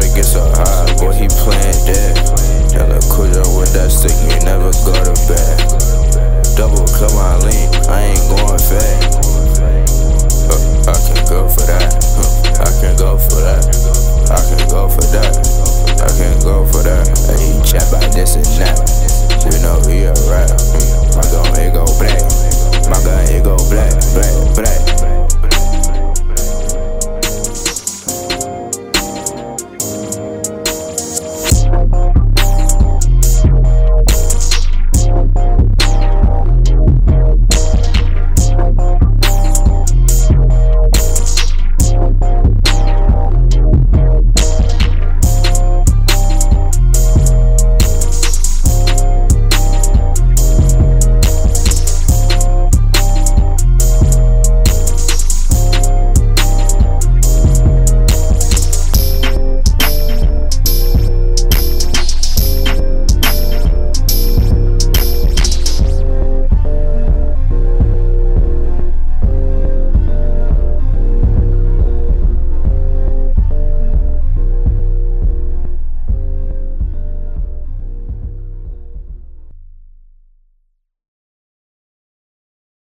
so he get so high. Boy, he playing dead. Got a Cujo with that stick, you know.